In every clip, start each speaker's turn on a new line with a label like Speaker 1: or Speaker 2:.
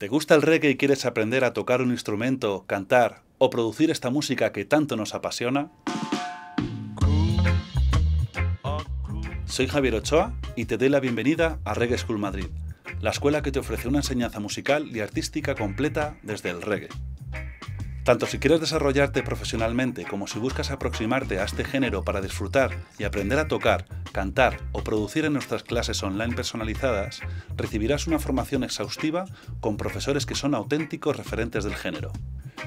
Speaker 1: ¿Te gusta el reggae y quieres aprender a tocar un instrumento, cantar o producir esta música que tanto nos apasiona? Soy Javier Ochoa y te doy la bienvenida a Reggae School Madrid, la escuela que te ofrece una enseñanza musical y artística completa desde el reggae. Tanto si quieres desarrollarte profesionalmente como si buscas aproximarte a este género para disfrutar y aprender a tocar, cantar o producir en nuestras clases online personalizadas, recibirás una formación exhaustiva con profesores que son auténticos referentes del género.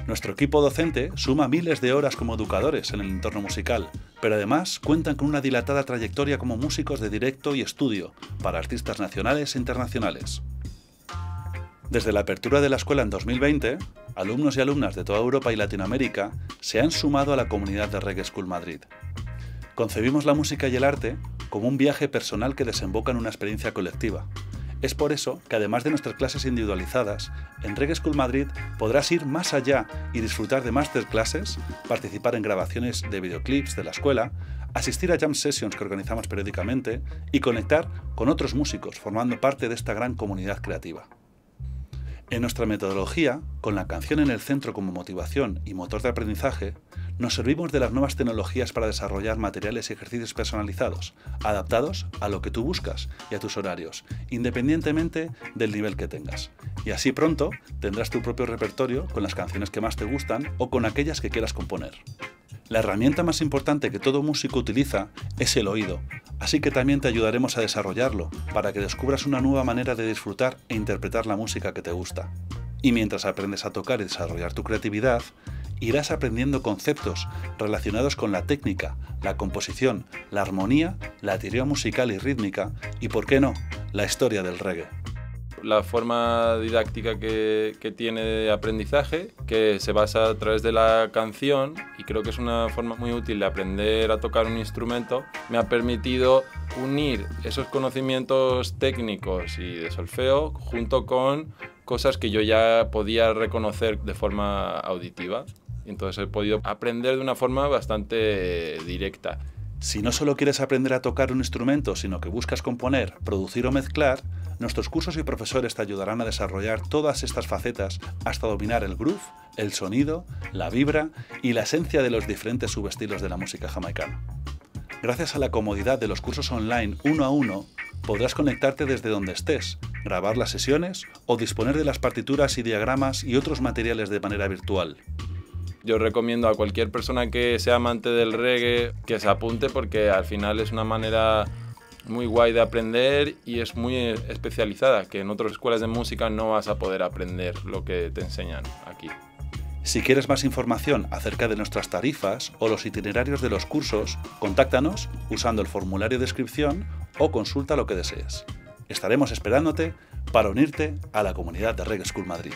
Speaker 1: Nuestro equipo docente suma miles de horas como educadores en el entorno musical, pero además cuentan con una dilatada trayectoria como músicos de directo y estudio para artistas nacionales e internacionales. Desde la apertura de la escuela en 2020, alumnos y alumnas de toda Europa y Latinoamérica se han sumado a la comunidad de Reggae School Madrid. Concebimos la música y el arte como un viaje personal que desemboca en una experiencia colectiva. Es por eso que además de nuestras clases individualizadas, en Reggae School Madrid podrás ir más allá y disfrutar de masterclasses, participar en grabaciones de videoclips de la escuela, asistir a jam sessions que organizamos periódicamente y conectar con otros músicos formando parte de esta gran comunidad creativa. En nuestra metodología, con la canción en el centro como motivación y motor de aprendizaje, nos servimos de las nuevas tecnologías para desarrollar materiales y ejercicios personalizados, adaptados a lo que tú buscas y a tus horarios, independientemente del nivel que tengas. Y así pronto tendrás tu propio repertorio con las canciones que más te gustan o con aquellas que quieras componer. La herramienta más importante que todo músico utiliza es el oído, así que también te ayudaremos a desarrollarlo para que descubras una nueva manera de disfrutar e interpretar la música que te gusta. Y mientras aprendes a tocar y desarrollar tu creatividad, irás aprendiendo conceptos relacionados con la técnica, la composición, la armonía, la teoría musical y rítmica y, por qué no, la historia del reggae
Speaker 2: la forma didáctica que, tiene de aprendizaje, que se basa a través de la canción y creo que es una forma muy útil de aprender a tocar un instrumento, me ha permitido unir esos conocimientos técnicos y de solfeo junto con cosas que yo ya podía reconocer de forma auditiva. Entonces he podido aprender de una forma bastante directa.
Speaker 1: Si no solo quieres aprender a tocar un instrumento, sino que buscas componer, producir o mezclar, nuestros cursos y profesores te ayudarán a desarrollar todas estas facetas hasta dominar el groove, el sonido, la vibra y la esencia de los diferentes subestilos de la música jamaicana. Gracias a la comodidad de los cursos online uno a uno, podrás conectarte desde donde estés, grabar las sesiones o disponer de las partituras y diagramas y otros materiales de manera virtual.
Speaker 2: Yo recomiendo a cualquier persona que sea amante del reggae que se apunte porque al final es una manera muy guay de aprender y es muy especializada, que en otras escuelas de música no vas a poder aprender lo que te enseñan aquí.
Speaker 1: Si quieres más información acerca de nuestras tarifas o los itinerarios de los cursos, contáctanos usando el formulario de inscripción o consulta lo que desees. Estaremos esperándote para unirte a la comunidad de Reggae School Madrid.